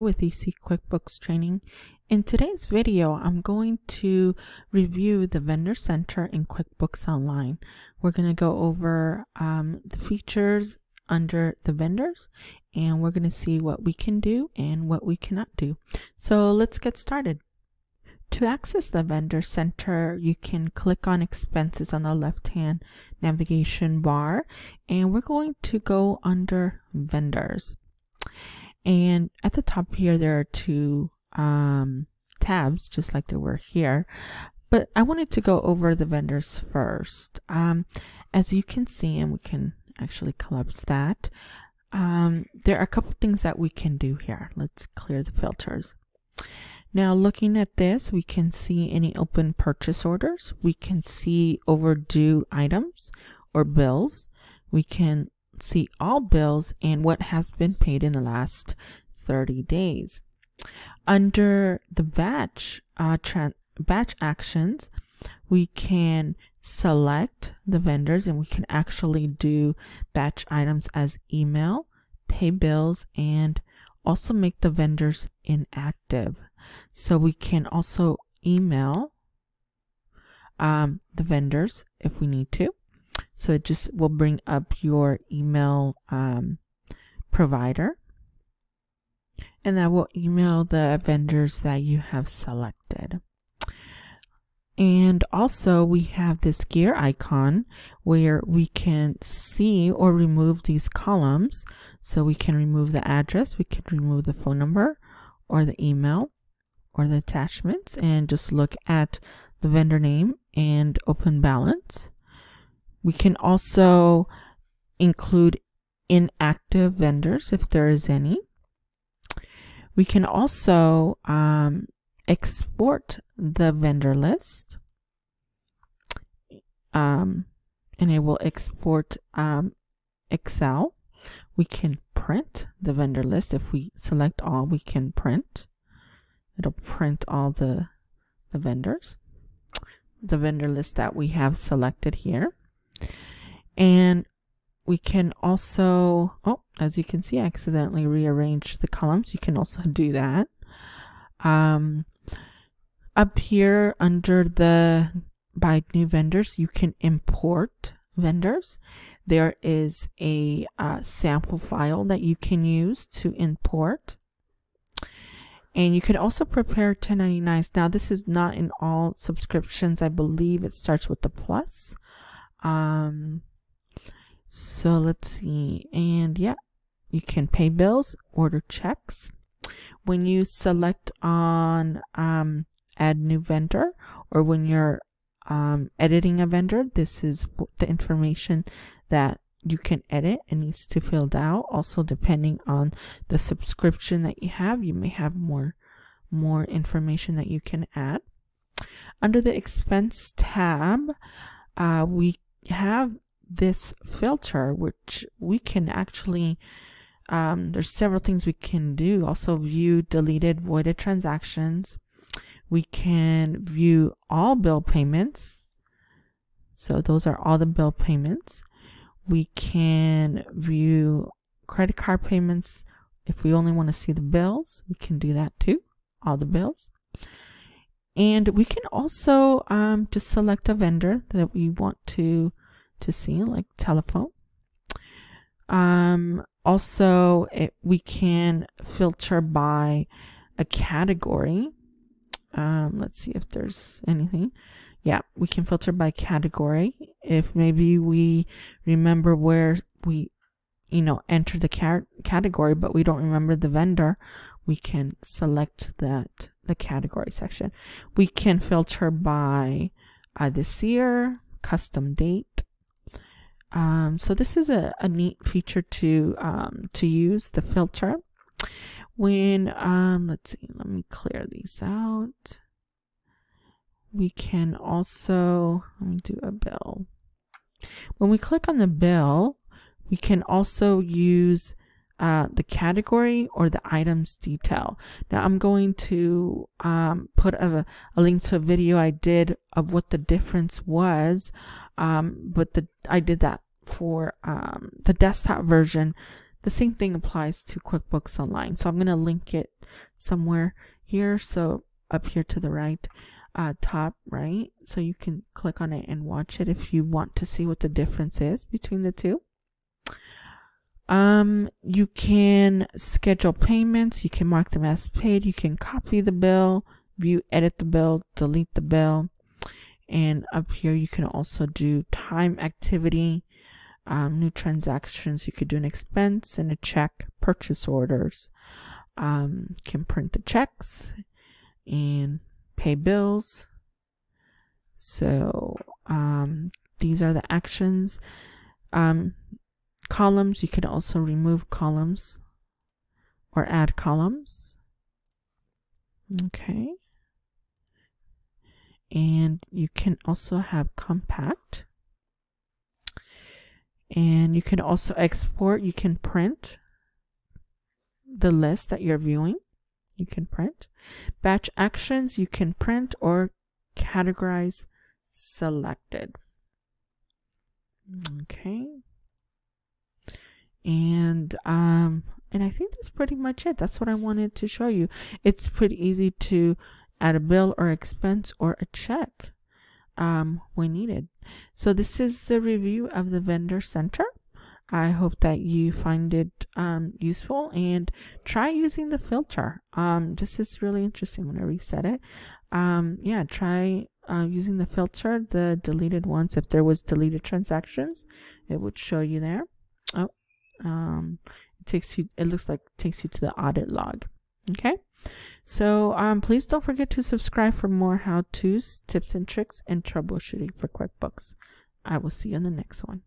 with EC QuickBooks training. In today's video, I'm going to review the Vendor Center in QuickBooks Online. We're going to go over um, the features under the vendors and we're going to see what we can do and what we cannot do. So let's get started. To access the Vendor Center, you can click on Expenses on the left-hand navigation bar and we're going to go under Vendors. And at the top here, there are two um, tabs, just like there were here. But I wanted to go over the vendors first. Um, as you can see, and we can actually collapse that, um, there are a couple things that we can do here. Let's clear the filters. Now looking at this, we can see any open purchase orders. We can see overdue items or bills. We can see all bills and what has been paid in the last 30 days. Under the batch, uh, batch actions, we can select the vendors and we can actually do batch items as email, pay bills, and also make the vendors inactive. So we can also email um, the vendors if we need to. So it just will bring up your email um, provider. And that will email the vendors that you have selected. And also we have this gear icon where we can see or remove these columns. So we can remove the address, we can remove the phone number or the email or the attachments and just look at the vendor name and open balance. We can also include inactive vendors if there is any. We can also um, export the vendor list um, and it will export um, Excel. We can print the vendor list. If we select all, we can print. It'll print all the, the vendors, the vendor list that we have selected here. And we can also, oh, as you can see, I accidentally rearranged the columns. You can also do that. Um, up here under the by new vendors, you can import vendors. There is a uh, sample file that you can use to import. And you can also prepare 1099s. Now, this is not in all subscriptions. I believe it starts with the plus. Um, so let's see. And yeah, you can pay bills, order checks. When you select on um, add new vendor or when you're um, editing a vendor, this is the information that you can edit and needs to filled out. Also, depending on the subscription that you have, you may have more more information that you can add. Under the expense tab, uh, we have this filter, which we can actually, um, there's several things we can do. Also view deleted voided transactions. We can view all bill payments. So those are all the bill payments. We can view credit card payments. If we only want to see the bills, we can do that too. All the bills. And we can also um, just select a vendor that we want to to see, like telephone. Um, also, it, we can filter by a category. Um, let's see if there's anything. Yeah, we can filter by category. If maybe we remember where we, you know, enter the category, but we don't remember the vendor, we can select that the category section. We can filter by uh, this year, custom date, um, so this is a, a neat feature to um, to use the filter. When um, let's see let me clear these out. We can also let me do a bill. When we click on the bill we can also use uh, the category or the items detail. Now I'm going to um, put a, a, link to a video I did of what the difference was um, but the I did that for um, the desktop version. the same thing applies to QuickBooks Online. So I'm going to link it somewhere here. So up here to the right, uh, top right. So you can click on it and watch it if you want to see what the difference is between the two. Um, you can schedule payments. You can mark them as paid. You can copy the bill, view, edit the bill, delete the bill. And up here, you can also do time activity, um, new transactions. You could do an expense and a check, purchase orders. Um, can print the checks and pay bills. So, um, these are the actions. Um, columns, you can also remove columns or add columns. Okay. And you can also have compact. And you can also export, you can print the list that you're viewing. You can print. Batch actions, you can print or categorize selected. Okay and um and I think that's pretty much it. That's what I wanted to show you. It's pretty easy to add a bill or expense or a check um, when needed. So this is the review of the vendor center. I hope that you find it um, useful and try using the filter. Um, this is really interesting when I reset it. Um, yeah, try uh, using the filter, the deleted ones. If there was deleted transactions, it would show you there. Oh, um, it takes you, it looks like it takes you to the audit log. Okay. So, um, please don't forget to subscribe for more how-tos, tips and tricks, and troubleshooting for QuickBooks. I will see you in the next one.